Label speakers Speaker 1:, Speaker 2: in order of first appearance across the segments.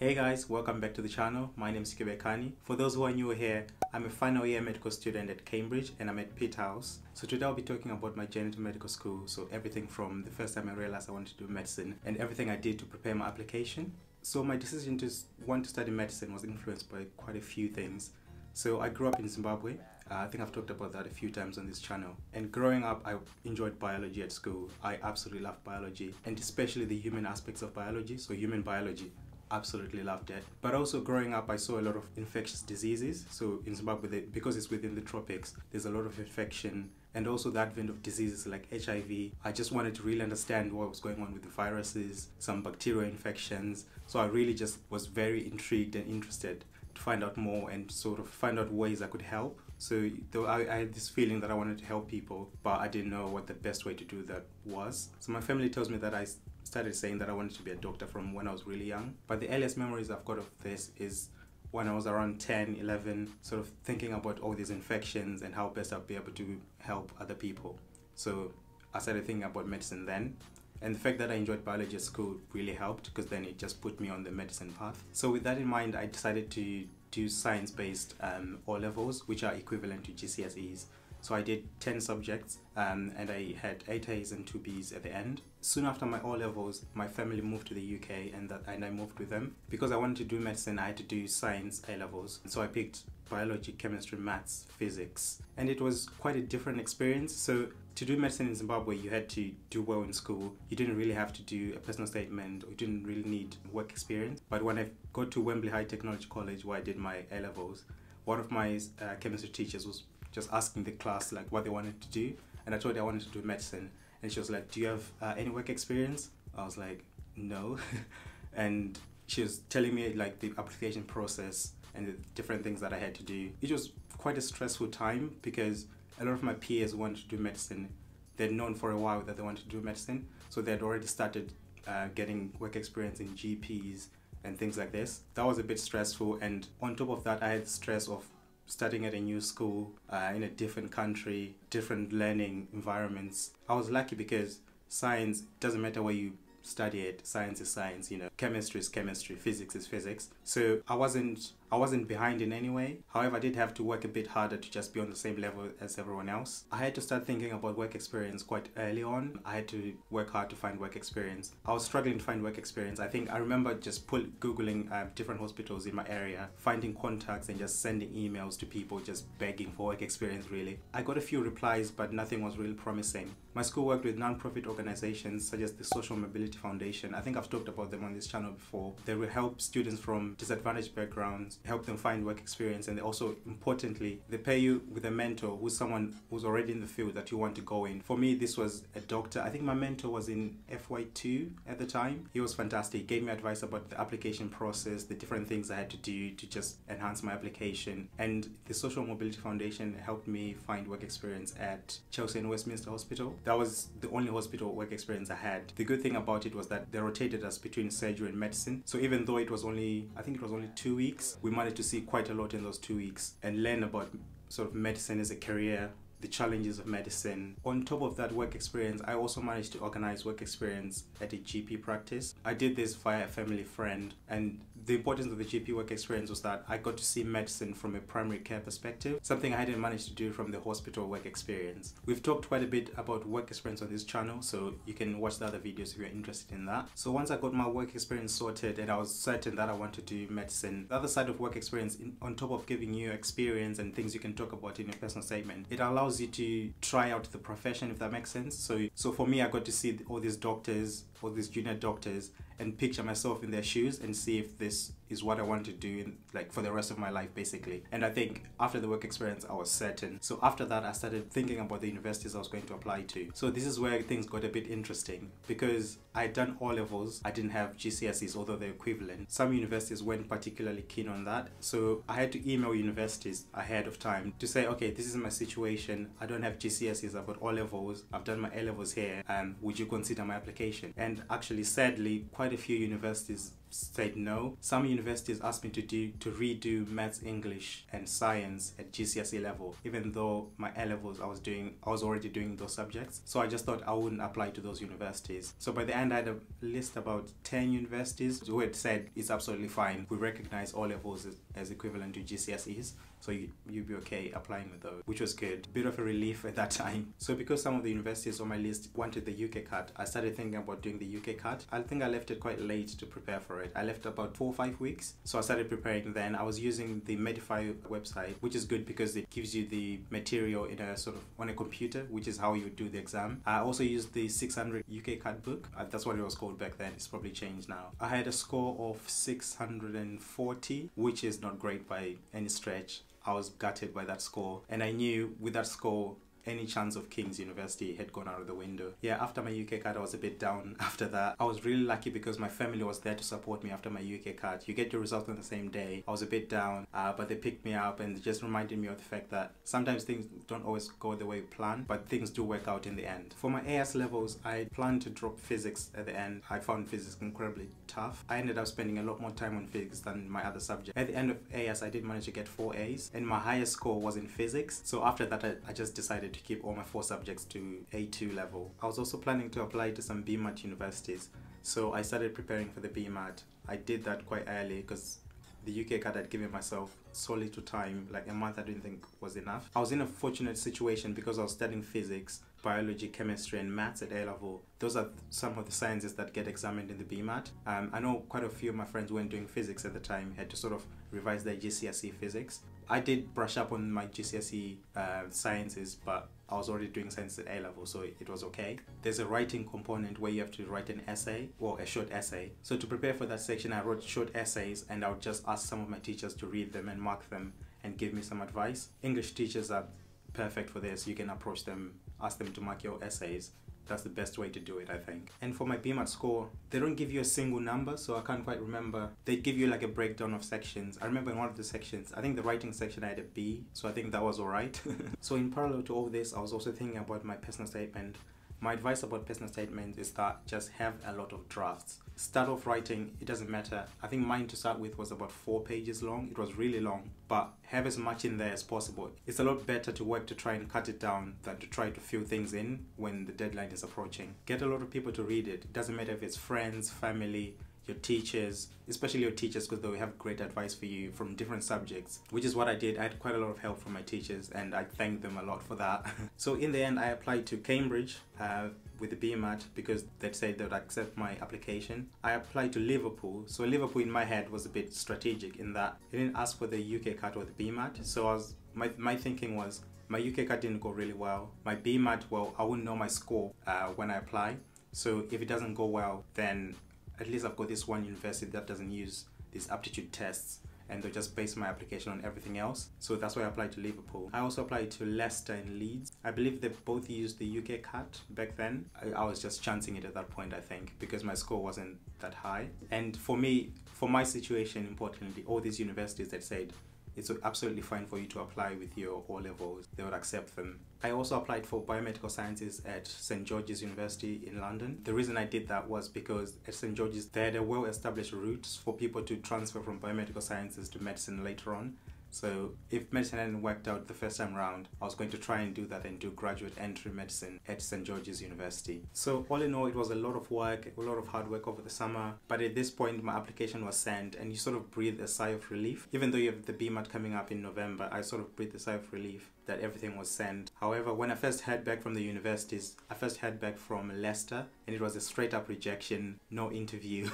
Speaker 1: Hey guys, welcome back to the channel. My name is Qubekani. For those who are new here, I'm a final year medical student at Cambridge and I'm at Peterhouse. So today I'll be talking about my journey to medical school. So everything from the first time I realized I wanted to do medicine and everything I did to prepare my application. So my decision to want to study medicine was influenced by quite a few things. So I grew up in Zimbabwe. Uh, I think I've talked about that a few times on this channel. And growing up, I enjoyed biology at school. I absolutely loved biology and especially the human aspects of biology. So human biology absolutely loved it. But also growing up, I saw a lot of infectious diseases. So in Zimbabwe, because it's within the tropics, there's a lot of infection and also the advent of diseases like HIV. I just wanted to really understand what was going on with the viruses, some bacterial infections. So I really just was very intrigued and interested to find out more and sort of find out ways I could help. So though I, I, had this feeling that I wanted to help people, but I didn't know what the best way to do that was. So my family tells me that I started saying that I wanted to be a doctor from when I was really young. But the earliest memories I've got of this is when I was around 10, 11, sort of thinking about all these infections and how best I'd be able to help other people. So I started thinking about medicine then. And the fact that I enjoyed biology at school really helped because then it just put me on the medicine path. So with that in mind, I decided to do science-based um, O levels, which are equivalent to GCSEs. So I did 10 subjects um, and I had 8 A's and 2 B's at the end. Soon after my O levels, my family moved to the UK and that and I moved with them. Because I wanted to do medicine, I had to do science A levels. So I picked biology, chemistry, maths, physics. And it was quite a different experience. So to do medicine in Zimbabwe, you had to do well in school. You didn't really have to do a personal statement or you didn't really need work experience. But when I got to Wembley High Technology College where I did my A levels, one of my uh, chemistry teachers was just asking the class like what they wanted to do. And I told her I wanted to do medicine. And she was like, Do you have uh, any work experience? I was like, No. and she was telling me like the application process and the different things that I had to do. It was quite a stressful time because a lot of my peers wanted to do medicine. They'd known for a while that they wanted to do medicine, so they had already started uh, getting work experience in GPs and things like this. That was a bit stressful, and on top of that, I had the stress of studying at a new school uh, in a different country, different learning environments. I was lucky because science doesn't matter where you study it, science is science, you know, chemistry is chemistry, physics is physics. So I wasn't I wasn't behind in any way. However, I did have to work a bit harder to just be on the same level as everyone else. I had to start thinking about work experience quite early on. I had to work hard to find work experience. I was struggling to find work experience. I think I remember just pull, Googling uh, different hospitals in my area, finding contacts and just sending emails to people just begging for work experience really. I got a few replies, but nothing was really promising. My school worked with non-profit organizations such as the Social Mobility Foundation. I think I've talked about them on this channel before. They will help students from disadvantaged backgrounds help them find work experience and also importantly they pay you with a mentor who's someone who's already in the field that you want to go in. For me this was a doctor. I think my mentor was in fy2 at the time. He was fantastic. He gave me advice about the application process the different things i had to do to just enhance my application. And the social mobility foundation helped me find work experience at chelsea and westminster hospital. That was the only hospital work experience i had. The good thing about it was that they rotated us between surgery and medicine so even though it was only i think it was only two weeks we managed to see quite a lot in those two weeks and learn about sort of medicine as a career the challenges of medicine. On top of that work experience, I also managed to organize work experience at a GP practice. I did this via a family friend, and the importance of the GP work experience was that I got to see medicine from a primary care perspective, something I hadn't managed to do from the hospital work experience. We've talked quite a bit about work experience on this channel, so you can watch the other videos if you're interested in that. So once I got my work experience sorted and I was certain that I wanted to do medicine, the other side of work experience, in, on top of giving you experience and things you can talk about in your personal statement, it allows you to try out the profession, if that makes sense. So, so for me, I got to see all these doctors, all these junior doctors, and picture myself in their shoes and see if this is what I want to do in like for the rest of my life basically. And I think after the work experience I was certain. So after that I started thinking about the universities I was going to apply to. So this is where things got a bit interesting because I'd done O levels, I didn't have GCSEs although they're equivalent. Some universities weren't particularly keen on that. So I had to email universities ahead of time to say, okay, this is my situation. I don't have GCSEs, I've got O levels, I've done my A levels here, and would you consider my application? And actually sadly quite a few universities said no. Some universities asked me to do to redo maths, English, and science at GCSE level, even though my A levels I was doing I was already doing those subjects. So I just thought I wouldn't apply to those universities. So by the end, I had a list about ten universities who had said it's absolutely fine. We recognize O levels as, as equivalent to GCSEs so you, you'd be okay applying with those, which was good. Bit of a relief at that time. So because some of the universities on my list wanted the UKCAT, I started thinking about doing the UKCAT. I think I left it quite late to prepare for it. I left about four or five weeks, so I started preparing then. I was using the Medify website, which is good because it gives you the material in a sort of on a computer, which is how you do the exam. I also used the 600 UKCAT book. Uh, that's what it was called back then. It's probably changed now. I had a score of 640, which is not great by any stretch. I was gutted by that score. And I knew with that score, any chance of King's University had gone out of the window. Yeah, after my UKCAT, I was a bit down after that. I was really lucky because my family was there to support me after my UKCAT. You get your results on the same day. I was a bit down, uh, but they picked me up and just reminded me of the fact that sometimes things don't always go the way you plan, but things do work out in the end. For my AS levels, I planned to drop physics at the end. I found physics incredibly tough. I ended up spending a lot more time on physics than my other subjects. At the end of AS, I did manage to get four A's, and my highest score was in physics. So after that, I, I just decided to keep all my four subjects to A2 level. I was also planning to apply to some BMAT universities, so I started preparing for the BMAT. I did that quite early because the UKCAT had given myself so little time, like a month I didn't think was enough. I was in a fortunate situation because I was studying physics, biology, chemistry, and maths at A level. Those are some of the sciences that get examined in the BMAT. Um, I know quite a few of my friends weren't doing physics at the time had to sort of revise their GCSE physics. I did brush up on my GCSE uh, sciences, but I was already doing science at A level, so it was okay. There's a writing component where you have to write an essay or a short essay. So to prepare for that section, I wrote short essays and I would just ask some of my teachers to read them and mark them and give me some advice. English teachers are perfect for this. You can approach them, ask them to mark your essays that's the best way to do it, I think. And for my BMAT score, they don't give you a single number, so I can't quite remember. They give you like a breakdown of sections. I remember in one of the sections, I think the writing section I had a B, so I think that was alright. so in parallel to all this, I was also thinking about my personal statement. My advice about personal statements is that just have a lot of drafts start off writing, it doesn't matter. I think mine to start with was about four pages long. It was really long, but have as much in there as possible. It's a lot better to work to try and cut it down than to try to fill things in when the deadline is approaching. Get a lot of people to read it. It doesn't matter if it's friends, family, your teachers, especially your teachers, because they will have great advice for you from different subjects, which is what I did. I had quite a lot of help from my teachers, and I thank them a lot for that. so in the end, I applied to Cambridge uh, with the BMAT because they said they would accept my application. I applied to Liverpool, so Liverpool in my head was a bit strategic in that they didn't ask for the UKCAT or the BMAT. So I was my my thinking was my UKCAT didn't go really well. My BMAT, well, I wouldn't know my score uh, when I apply. So if it doesn't go well, then at least I've got this one university that doesn't use these aptitude tests and they'll just base my application on everything else. So that's why I applied to Liverpool. I also applied to Leicester and Leeds. I believe they both used the UK UKCAT back then. I, I was just chancing it at that point, I think, because my score wasn't that high. And for me, for my situation, importantly, all these universities that said it's absolutely fine for you to apply with your O levels. They would accept them. I also applied for biomedical sciences at St George's University in London. The reason I did that was because at St George's they had a well established route for people to transfer from biomedical sciences to medicine later on. So if medicine hadn't worked out the first time round, I was going to try and do that and do graduate entry medicine at St. George's University. So all in all, it was a lot of work, a lot of hard work over the summer. But at this point, my application was sent and you sort of breathe a sigh of relief. Even though you have the BMAT coming up in November, I sort of breathed a sigh of relief that everything was sent. However, when I first heard back from the universities, I first heard back from Leicester and it was a straight up rejection, no interview,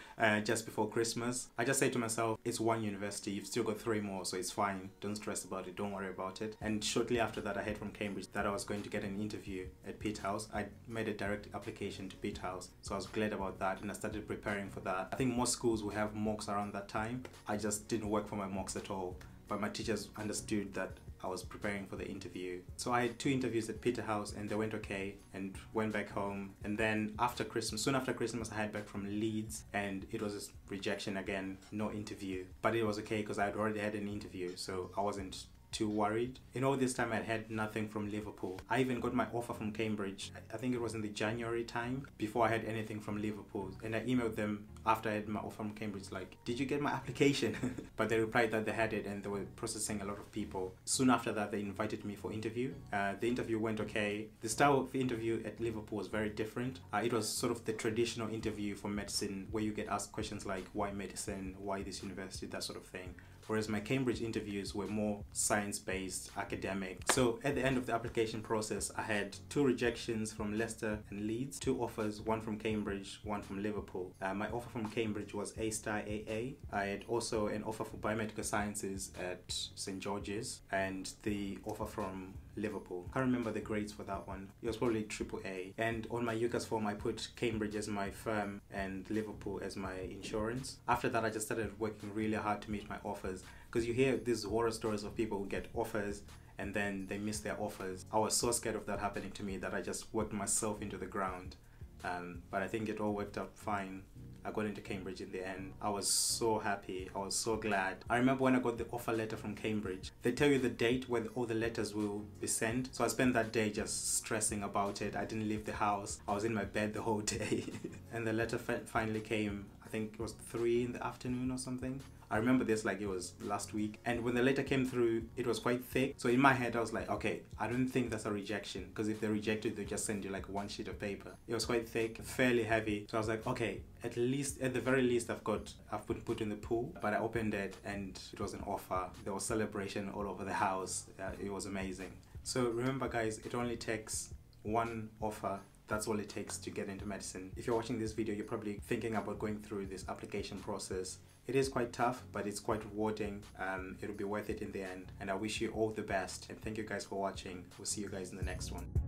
Speaker 1: uh, just before Christmas. I just said to myself, it's one university, you've still got three more, so it's fine. Don't stress about it, don't worry about it. And shortly after that, I heard from Cambridge that I was going to get an interview at Peterhouse. I made a direct application to Peterhouse, so I was glad about that and I started preparing for that. I think most schools will have mocks around that time. I just didn't work for my mocks at all, but my teachers understood that I was preparing for the interview. So I had two interviews at Peterhouse and they went okay and went back home. And then after Christmas, soon after Christmas, I had back from Leeds and it was a rejection again, no interview. But it was okay because I had already had an interview, so I wasn't too worried. In all this time, I had nothing from Liverpool. I even got my offer from Cambridge. I think it was in the January time before I had anything from Liverpool. And I emailed them after I had my offer from Cambridge, like, did you get my application? but they replied that they had it and they were processing a lot of people. Soon after that, they invited me for interview. Uh, the interview went okay. The style of interview at Liverpool was very different. Uh, it was sort of the traditional interview for medicine where you get asked questions like why medicine, why this university, that sort of thing whereas my Cambridge interviews were more science based, academic. So at the end of the application process, I had two rejections from Leicester and Leeds, two offers, one from Cambridge, one from Liverpool. Uh, my offer from Cambridge was A star AA. I had also an offer for biomedical sciences at St George's and the offer from Liverpool. I can't remember the grades for that one. It was probably triple A. And on my UCAS form, I put Cambridge as my firm and Liverpool as my insurance. After that, I just started working really hard to meet my offers because you hear these horror stories of people who get offers and then they miss their offers. I was so scared of that happening to me that I just worked myself into the ground. Um, but I think it all worked out fine. I got into Cambridge in the end. I was so happy. I was so glad. I remember when I got the offer letter from Cambridge. They tell you the date where all the letters will be sent. So I spent that day just stressing about it. I didn't leave the house. I was in my bed the whole day. and the letter finally came. Think it was three in the afternoon or something. I remember this like it was last week. And when the letter came through, it was quite thick. So in my head, I was like, okay, I don't think that's a rejection because if they reject it, they just send you like one sheet of paper. It was quite thick, fairly heavy. So I was like, okay, at least, at the very least, I've got, I've been put in the pool. But I opened it and it was an offer. There was celebration all over the house. Uh, it was amazing. So remember, guys, it only takes one offer that's all it takes to get into medicine. If you're watching this video, you're probably thinking about going through this application process. It is quite tough, but it's quite rewarding. Um, it'll be worth it in the end. And I wish you all the best. And thank you guys for watching. We'll see you guys in the next one.